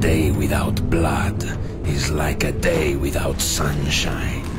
day without blood is like a day without sunshine.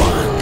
one.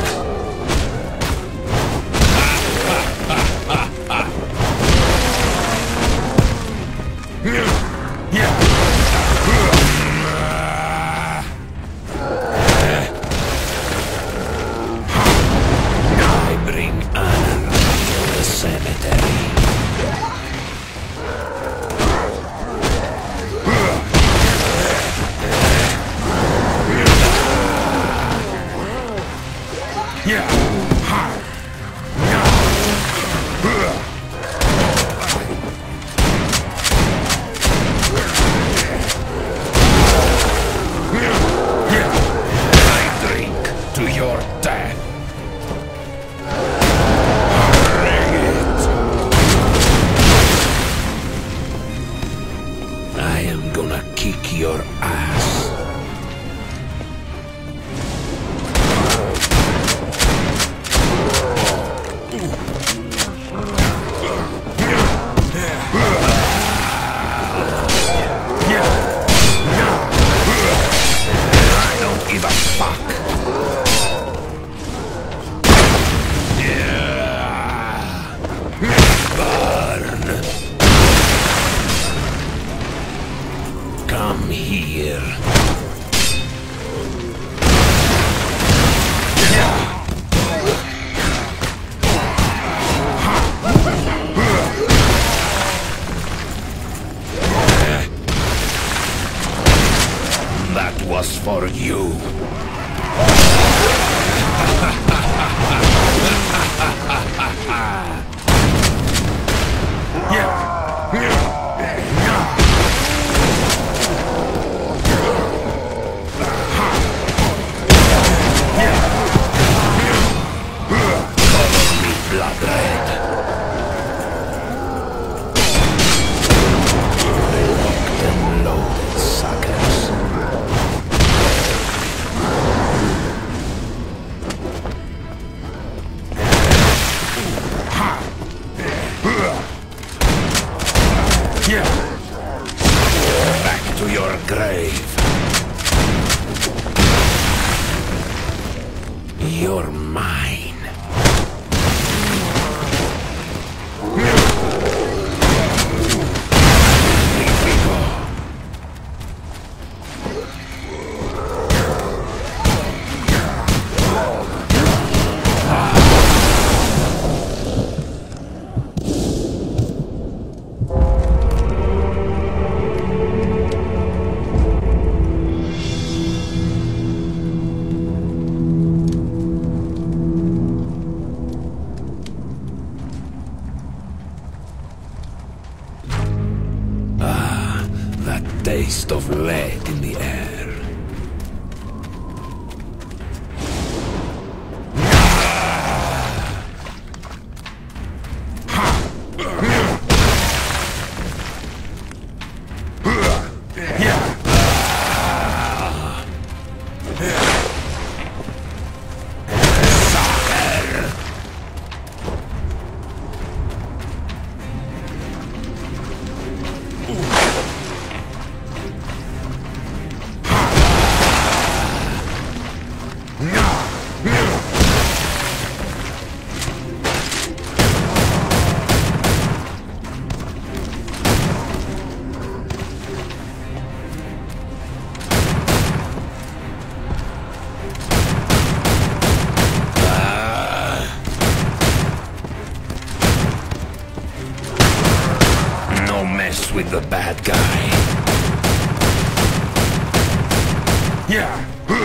With the bad guy.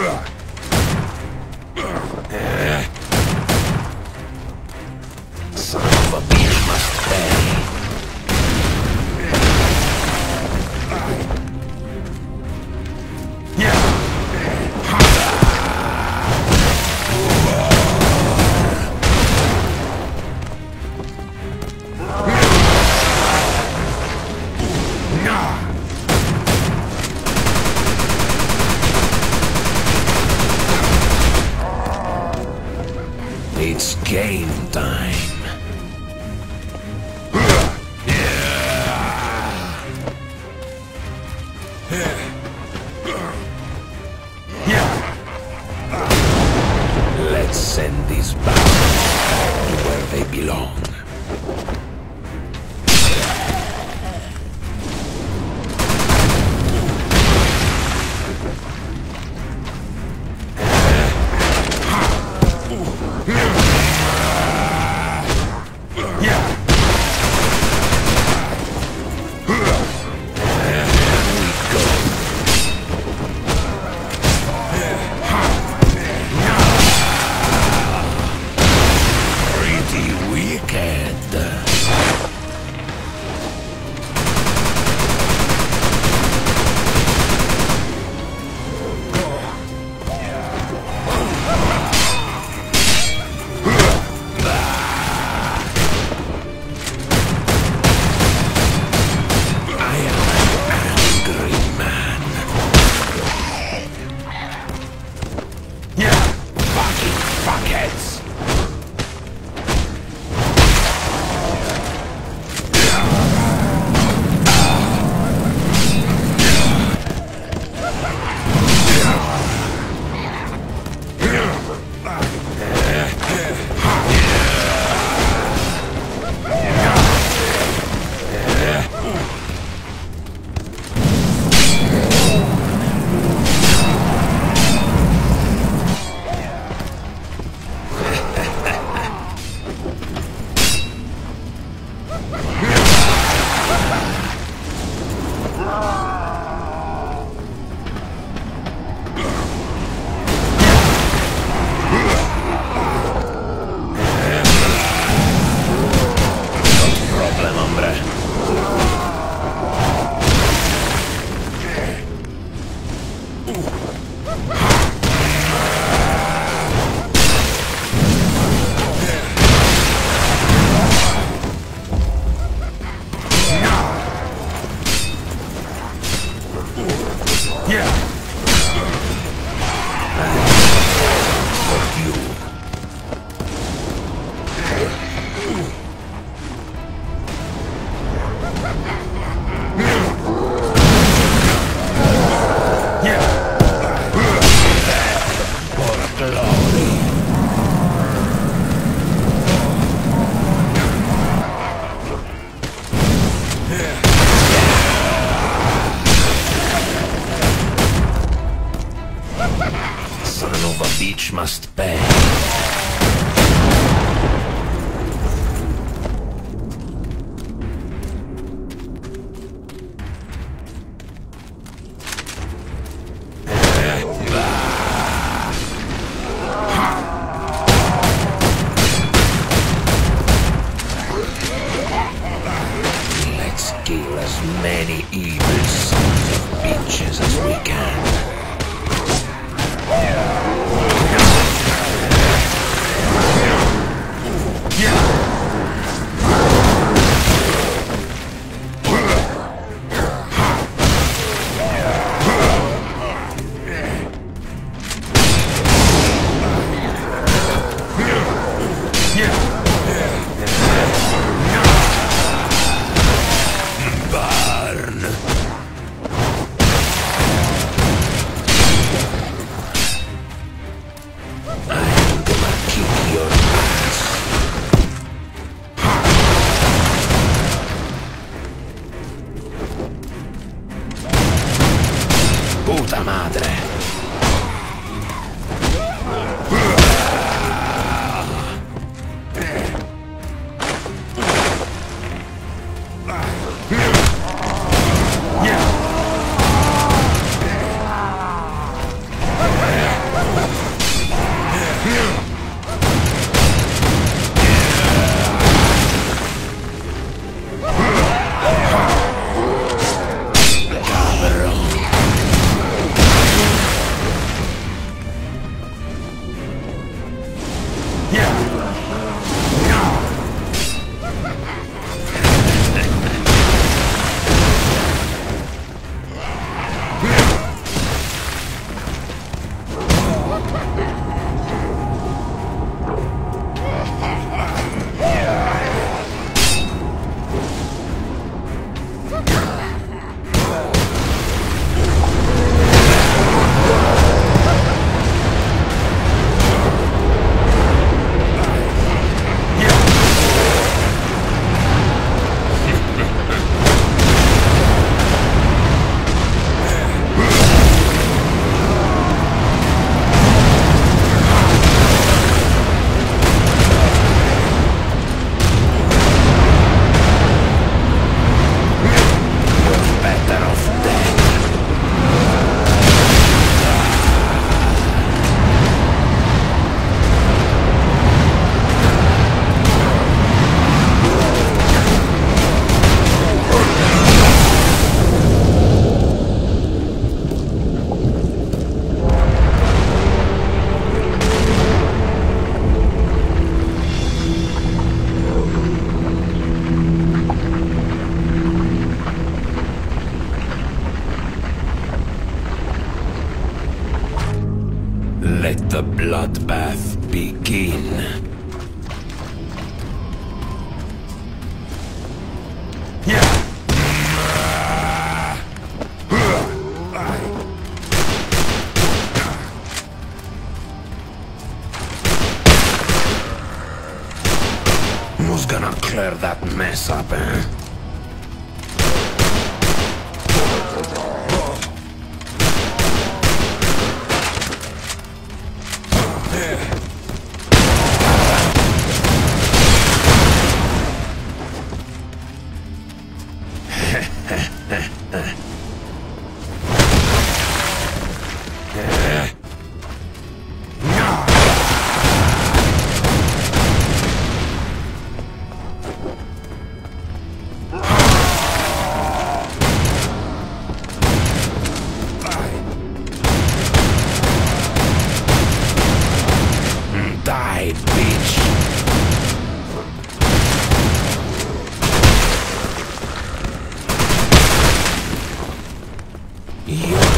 Son Let's kill as many evil sons of bitches as we can. bloodbath begin. You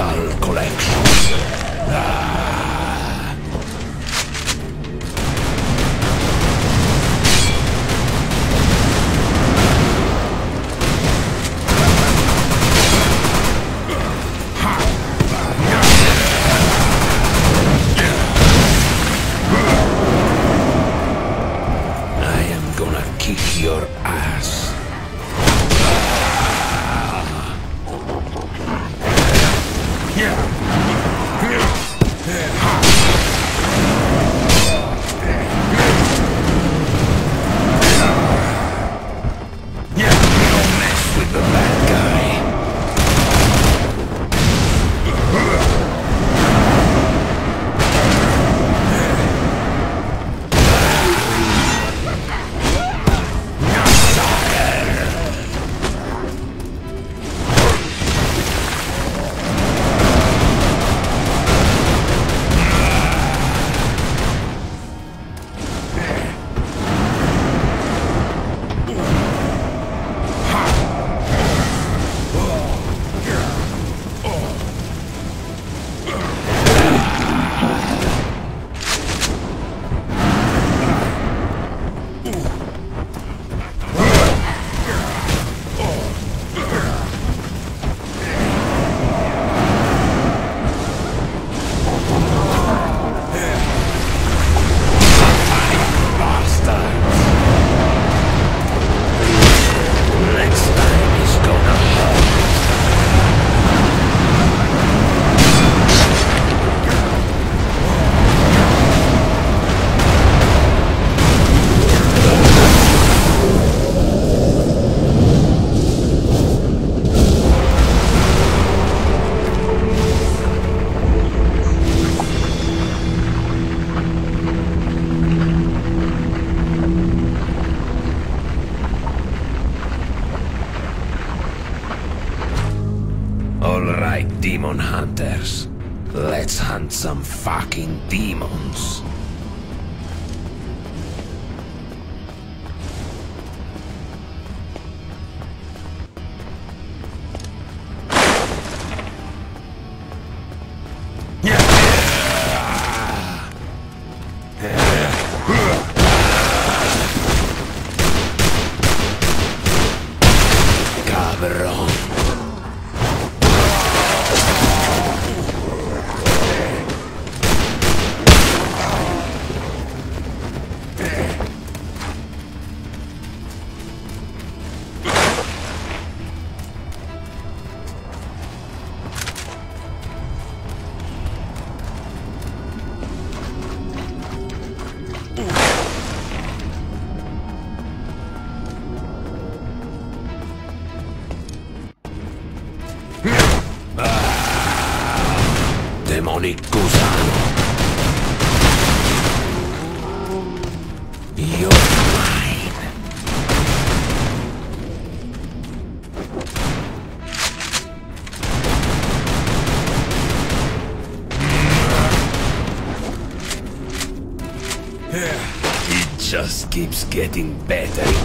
Metal Cabron. Getting better